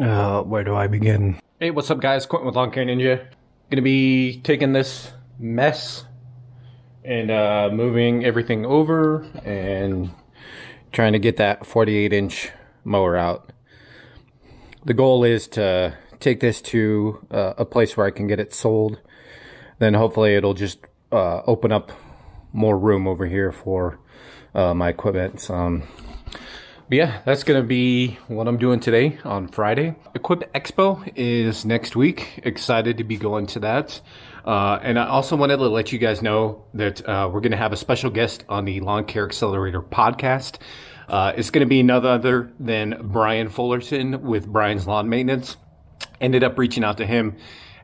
Uh, where do I begin? Hey, what's up, guys? Quentin with Lawn Care Ninja. Gonna be taking this mess and uh, moving everything over and trying to get that 48 inch mower out. The goal is to take this to uh, a place where I can get it sold. Then hopefully it'll just uh, open up more room over here for uh, my equipment. Um, but yeah, that's going to be what I'm doing today on Friday. Equip Expo is next week. Excited to be going to that. Uh, and I also wanted to let you guys know that uh, we're going to have a special guest on the Lawn Care Accelerator podcast. Uh, it's going to be none other than Brian Fullerton with Brian's Lawn Maintenance. Ended up reaching out to him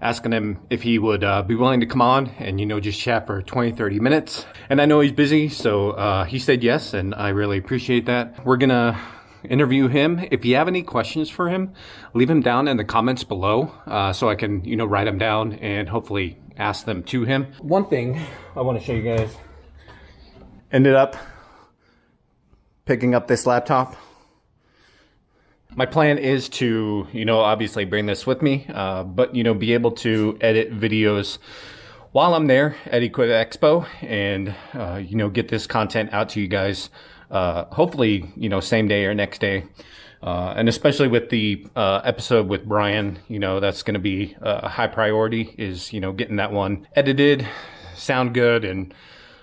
asking him if he would uh, be willing to come on and, you know, just chat for 20, 30 minutes. And I know he's busy, so uh, he said yes, and I really appreciate that. We're going to interview him. If you have any questions for him, leave them down in the comments below uh, so I can, you know, write them down and hopefully ask them to him. One thing I want to show you guys. Ended up picking up this laptop my plan is to, you know, obviously bring this with me, uh, but, you know, be able to edit videos while I'm there at Equip Expo and, uh, you know, get this content out to you guys, uh, hopefully, you know, same day or next day. Uh, and especially with the uh, episode with Brian, you know, that's going to be a high priority is, you know, getting that one edited, sound good, and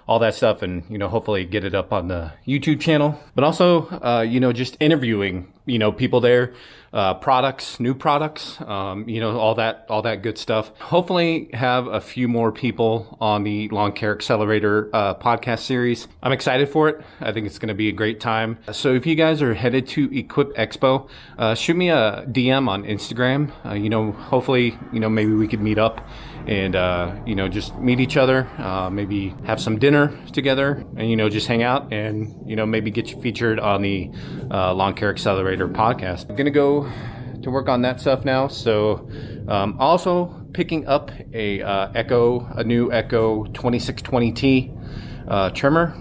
all that stuff and you know hopefully get it up on the youtube channel. But also uh, you know just interviewing you know people there uh, products new products um, you know all that all that good stuff. Hopefully have a few more people on the lawn care accelerator uh, podcast series. I'm excited for it. I think it's going to be a great time. So if you guys are headed to equip expo uh, shoot me a dm on instagram. Uh, you know hopefully you know maybe we could meet up and uh, you know just meet each other uh, maybe have some dinner together and you know just hang out and you know maybe get you featured on the uh, lawn care accelerator podcast. I'm gonna go to work on that stuff now. So um, also picking up a uh, echo a new echo 2620t uh, trimmer.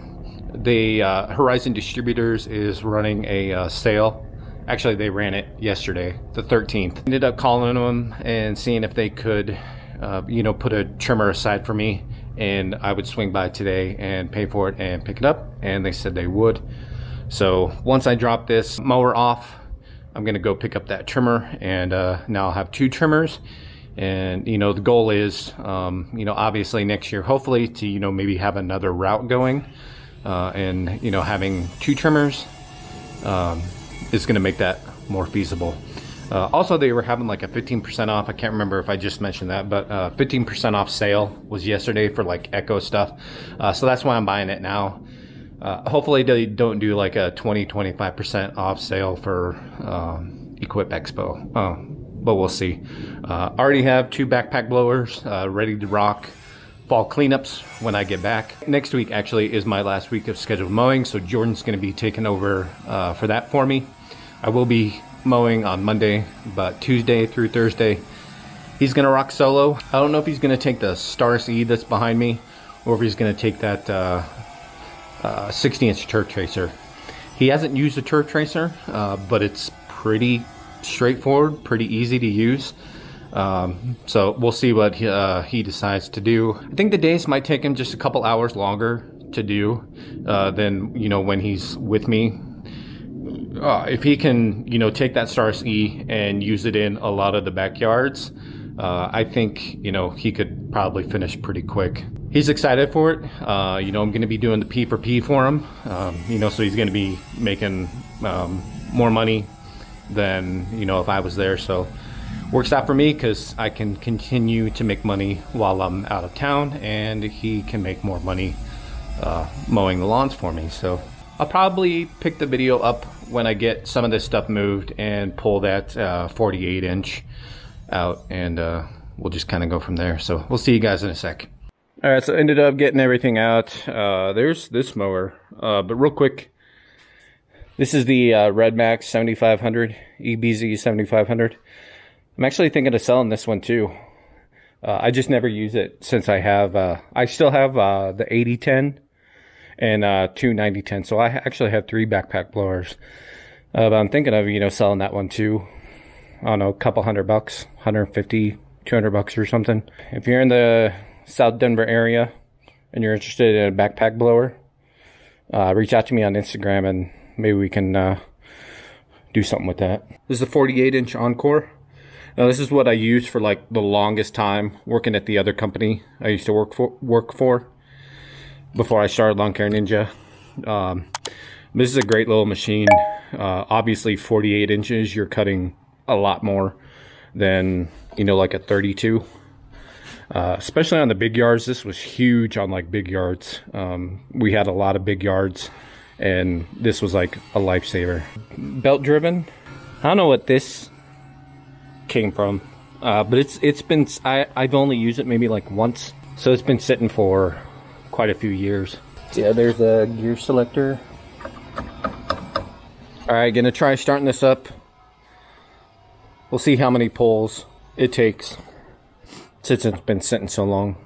The uh, horizon distributors is running a sale. Actually, they ran it yesterday, the 13th. Ended up calling them and seeing if they could uh, you know, put a trimmer aside for me, and I would swing by today and pay for it and pick it up. And they said they would. So once I drop this mower off, I'm gonna go pick up that trimmer, and uh, now I'll have two trimmers. And you know, the goal is, um, you know, obviously next year, hopefully, to you know maybe have another route going, uh, and you know, having two trimmers um, is to make that more feasible. Uh, also, they were having like a 15% off. I can't remember if I just mentioned that, but uh, 15% off sale was yesterday for like Echo stuff. Uh, so that's why I'm buying it now. Uh, hopefully, they don't do like a 20, 25% off sale for um, Equip Expo. But we'll see. Uh, already have two backpack blowers uh, ready to rock fall cleanups when I get back. Next week actually is my last week of scheduled mowing, so Jordan's going to be taking over for that for me. I will be mowing on Monday, but Tuesday through Thursday, he's to rock solo. I don't know if he's to take the Star E that's behind me, or if he's to take that uh, uh, 60 inch turf tracer. He hasn't used a turf tracer, uh, but it's pretty straightforward, pretty easy to use. Um, so we'll see what he, uh, he, decides to do. I think the days might take him just a couple hours longer to do uh, than you know when he's with me uh, if he can, you know, take that Stars E and use it in a lot of the backyards, uh, I think, you know, he could probably finish pretty quick. He's excited for it. Uh, you know, I'm going to be doing the P for P for him. Um, you know, so he's going to be making um, more money than, you know, if I was there. So works out for me because I can continue to make money while I'm out of town and he can make more money uh, mowing the lawns for me. So I'll probably pick the video up when I get some of this stuff moved and pull that uh, 48 inch out and uh, we'll just kind of go from there. So we'll see you guys in a sec. All right, so ended up getting everything out. Uh, there's this mower, uh, but real quick, this is the uh, Red Max 7500, EBZ 7500. I'm actually thinking of selling this one too. Uh, I just never use it since I have, I still have the 8010 and uh, two 9010. So I actually have three backpack blowers. Uh, but I'm thinking of, you know, selling that one too. I don't know, a couple hundred bucks, 150, 200 bucks or something. If you're in the South Denver area and you're interested in a backpack blower, uh, reach out to me on Instagram and maybe we can uh, do something with that. This is a 48 inch Encore. Now this is what I used for like the longest time working at the other company I used to work for. Work for before I started Lawn Care Ninja. Um, this is a great little machine. Uh, obviously, 48 inches, you're cutting a lot more than you know like a 32. Uh, especially on the big yards, this was huge on like big yards. Um, we had a lot of big yards, and this was like a lifesaver. Belt driven. I don't know what this came from. Uh, but it's it's been I I've only used it maybe like once, so it's been sitting for quite a few years. Yeah, there's a gear selector. All right, gonna try starting this up. We'll see how many pulls it takes since it's been sitting so long.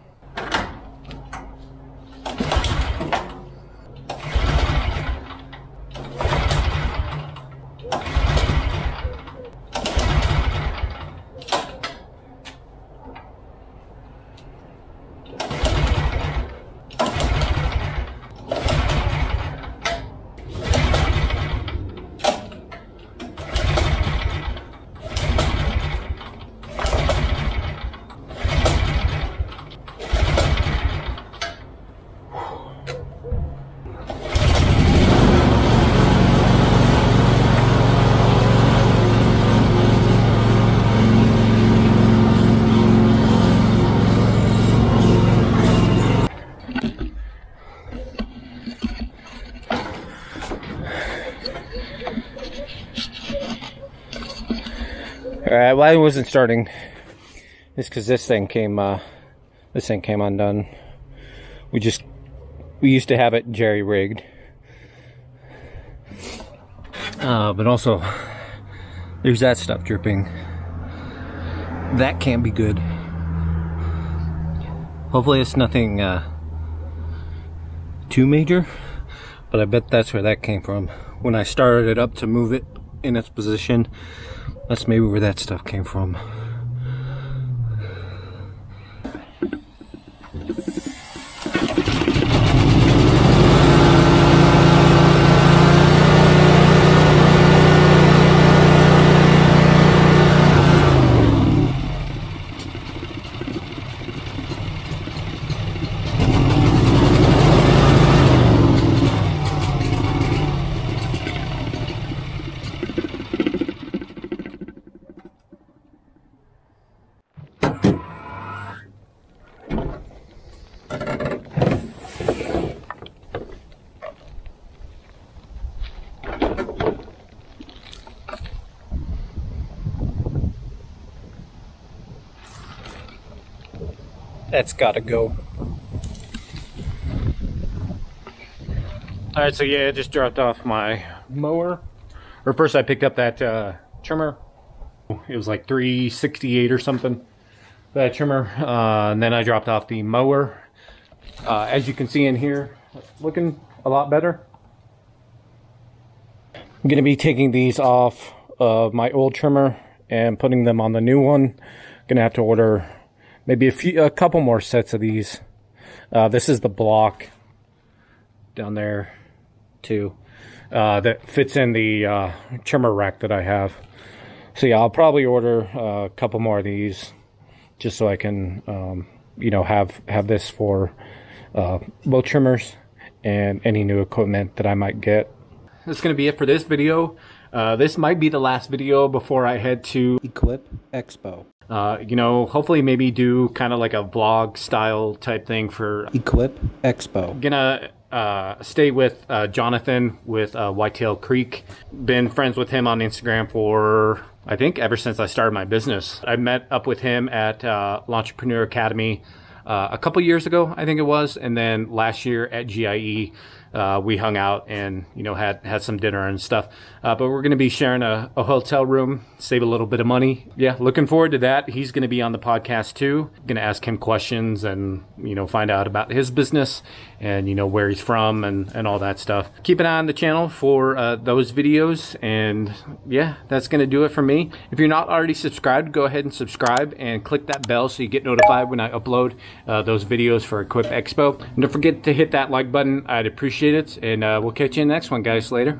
Alright, well I wasn't starting is because this thing came, uh, this thing came undone. We just, we used to have it jerry rigged. Uh, but also, there's that stuff dripping. That can't be good. Hopefully it's nothing, uh, too major, but I bet that's where that came from. When I started it up to move it in its position, that's maybe where that stuff came from. That's gotta go. Alright, so yeah, I just dropped off my mower. Or first I picked up that uh, trimmer. It was like 368 or something. That trimmer. Uh, and then I dropped off the mower. Uh, as you can see in here, looking a lot better. I'm going to be taking these off of my old trimmer and putting them on the new one. Going to have to order maybe a few, a couple more sets of these. Uh, this is the block down there too, uh, that fits in the uh, trimmer rack that I have. So yeah, I'll probably order a couple more of these just so I can, um, you know, have have this for uh, both trimmers and any new equipment that I might get. That's going to be it for this video. Uh, this might be the last video before I head to Equip Expo. Uh, you know, hopefully maybe do kind of like a vlog style type thing for Equip Expo. Gonna uh, stay with uh, Jonathan with uh, Whitetail Creek. Been friends with him on Instagram for I think ever since I started my business. I met up with him at uh, Entrepreneur Academy uh, a couple years ago, I think it was, and then last year at GIE. Uh, we hung out and you know had had some dinner and stuff. Uh, but we're going to be sharing a, a, hotel room, save a little bit of money. Yeah, looking forward to that. He's going to be on the podcast too. Going to ask him questions and you know find out about his business and you know where he's from and and all that stuff. Keep an eye on the channel for uh, those videos. And yeah, that's going to do it for me. If you're not already subscribed, go ahead and subscribe and click that bell so you get notified when I upload uh, those videos for Equip Expo. And don't forget to hit that like button. I'd appreciate it. And uh, we'll catch you in the next one, guys. Later.